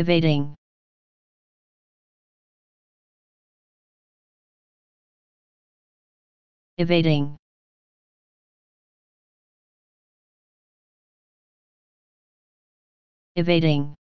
evading evading evading